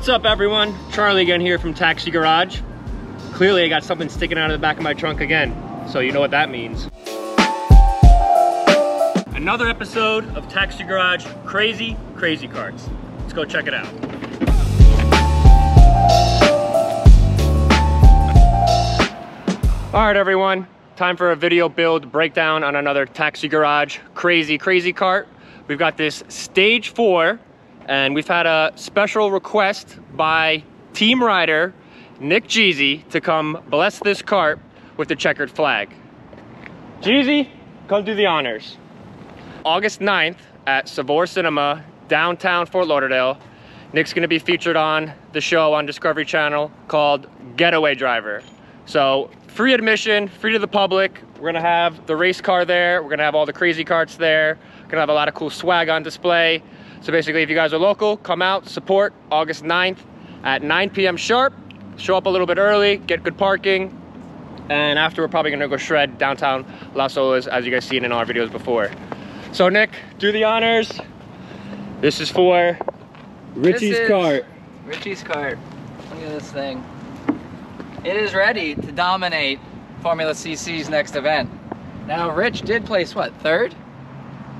What's up everyone? Charlie again here from Taxi Garage. Clearly I got something sticking out of the back of my trunk again, so you know what that means. Another episode of Taxi Garage Crazy Crazy Carts. Let's go check it out. All right everyone, time for a video build breakdown on another Taxi Garage Crazy Crazy Cart. We've got this stage four and we've had a special request by team rider Nick Jeezy to come bless this cart with the checkered flag. Jeezy, come do the honors. August 9th at Savor Cinema, downtown Fort Lauderdale, Nick's gonna be featured on the show on Discovery Channel called Getaway Driver. So free admission, free to the public. We're gonna have the race car there. We're gonna have all the crazy carts there. We're gonna have a lot of cool swag on display. So basically, if you guys are local, come out, support August 9th at 9 p.m. sharp. Show up a little bit early, get good parking, and after we're probably gonna go shred downtown Las Olas as you guys seen in our videos before. So Nick, do the honors. This is for Richie's is cart. Richie's cart. Look at this thing. It is ready to dominate Formula CC's next event. Now, Rich did place what, third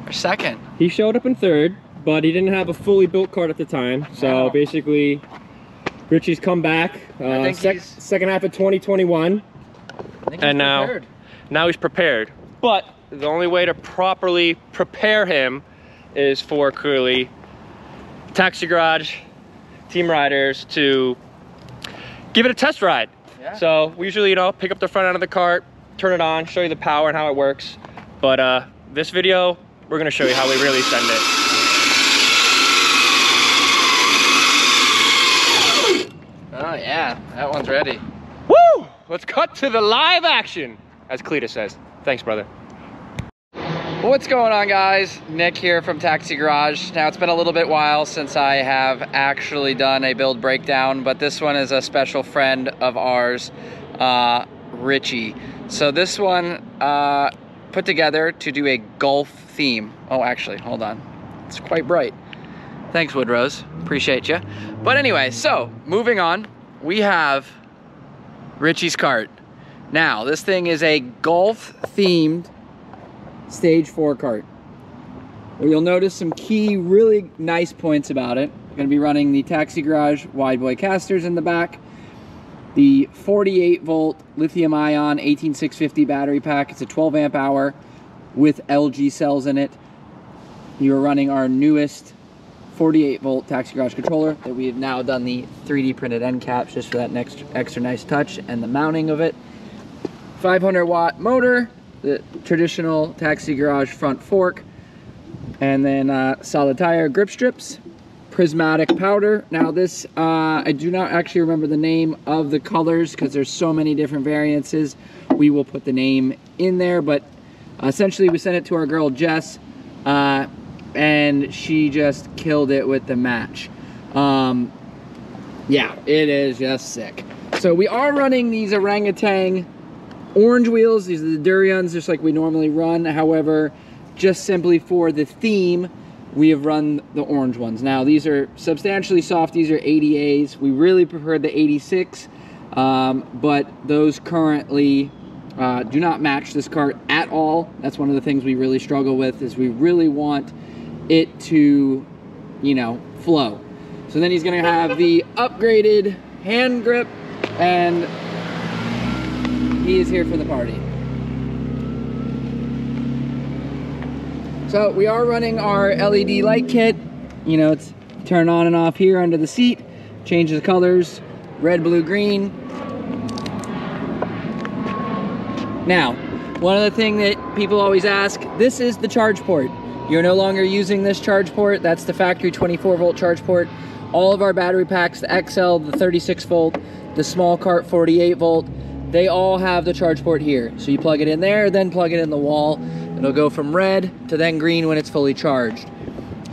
or second? He showed up in third, but he didn't have a fully built cart at the time. So No. basically, Richie's come back uh, sec- second half of 2021. I think And he's now- prepared. Now he's prepared. But the only way to properly prepare him is for clearly Taxi Garage team riders to give it a test ride. Yeah. So we usually, you know, pick up the front end of the cart, turn it on, show you the power and how it works. But uh, this video, we're gonna show you how we really send it. Oh yeah, that one's ready. Woo! Let's cut to the live action, as Cletus says. Thanks, brother. What's going on guys? Nick here from Taxi Garage. Now it's been a little bit while since I have actually done a build breakdown, but this one is a special friend of ours, uh, Richie. So this one uh, put together to do a Gulf theme. Oh, actually, hold on. It's quite bright. Thanks, Woodroze. Appreciate you. But anyway, so moving on, we have Richie's cart. Now, this thing is a Gulf themed stage four cart. You'll notice some key, really nice points about it. We're going to be running the Taxi Garage wide boy casters in the back, the 48 volt lithium ion 18650 battery pack. It's a 12 amp hour with LG cells in it. You're running our newest 48 volt Taxi Garage controller that we have now done the 3D printed end caps just for that next extra nice touch and the mounting of it. 500 watt motor, the traditional Taxi Garage front fork, and then uh, solid tire grip strips, prismatic powder. Now this, uh, I do not actually remember the name of the colors because there's so many different variances. We will put the name in there, but essentially we sent it to our girl Jess, uh, and she just killed it with the match. Um, yeah, it is just sick. So we are running these orangutan orange wheels. These are the Durians, just like we normally run. However, just simply for the theme, we have run the orange ones. Now, these are substantially soft. These are 80As. We really prefer the 86, um, but those currently uh, do not match this cart at all. That's one of the things we really struggle with is we really want it to, you know, flow. So then he's gonna have the upgraded hand grip and he is here for the party. So we are running our LED light kit. You know, it's turn on and off here under the seat, changes colors, red, blue, green. Now, one other thing that people always ask, this is the charge port. You're no longer using this charge port. That's the factory 24 volt charge port. All of our battery packs, the XL, the 36 volt, the small cart 48 volt, they all have the charge port here. So you plug it in there, then plug it in the wall. It'll go from red to then green when it's fully charged.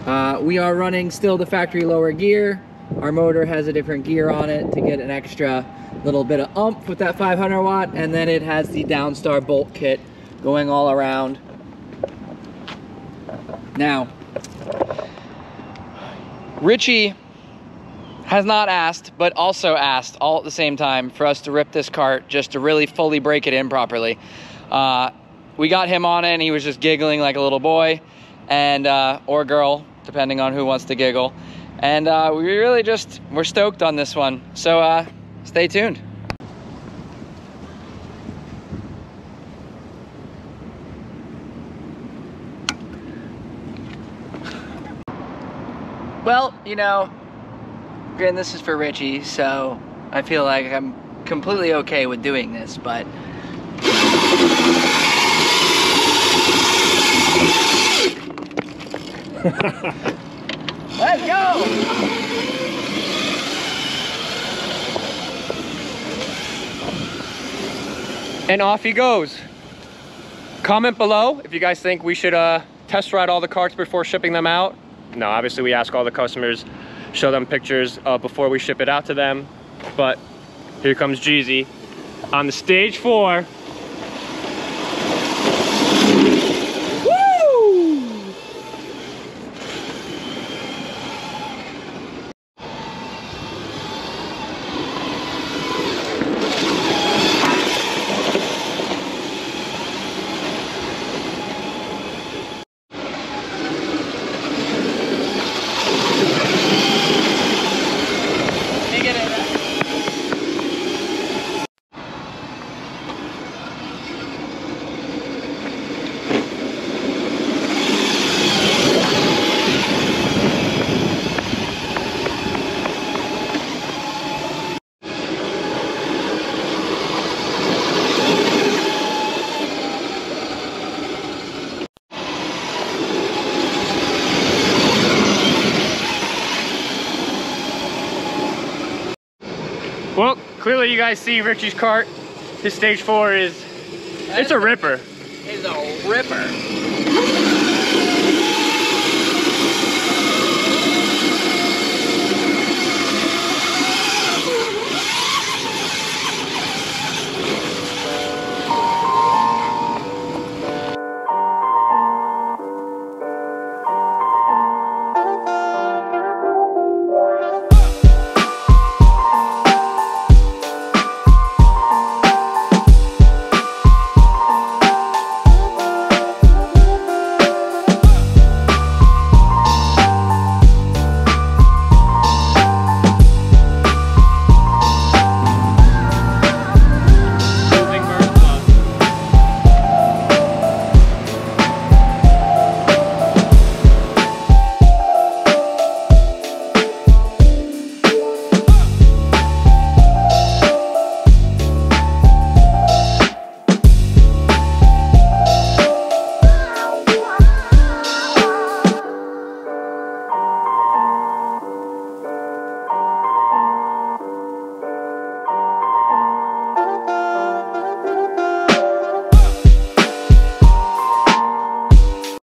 Uh, we are running still the factory lower gear. Our motor has a different gear on it to get an extra little bit of ump with that 500 watt. And then it has the Downstar bolt kit going all around. Now, Richie has not asked, but also asked all at the same time for us to rip this cart just to really fully break it in properly. Uh, we got him on it and he was just giggling like a little boy and uh, or girl, depending on who wants to giggle. And uh, we really just, we're stoked on this one. So uh, stay tuned. Well, you know, again, this is for Richie, so I feel like I'm completely okay with doing this, but Let's go! And off he goes. Comment below if you guys think we should uh, test ride all the carts before shipping them out. No, obviously we ask all the customers, show them pictures uh, before we ship it out to them. But here comes Jeezy on the stage four. Woo! Let me get it. Well, clearly you guys see Richie's cart. His stage four is, it's a ripper. It's a ripper.